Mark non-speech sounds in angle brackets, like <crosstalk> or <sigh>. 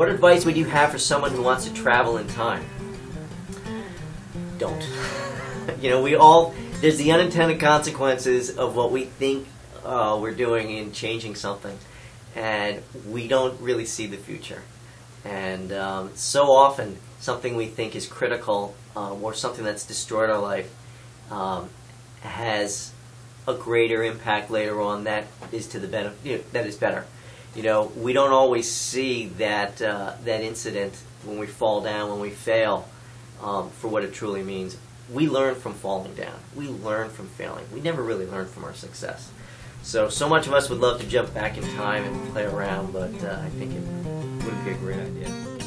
advice would you have for someone who wants to travel in time? Don't. <laughs> you know, we all there's the unintended consequences of what we think uh, we're doing in changing something, and we don't really see the future. And um, so often, something we think is critical um, or something that's destroyed our life um, has a greater impact later on that is to the benefit you know, that is better. You know, we don't always see that uh, that incident when we fall down, when we fail, um, for what it truly means. We learn from falling down. We learn from failing. We never really learn from our success. So, so much of us would love to jump back in time and play around, but uh, I think it wouldn't be a great idea.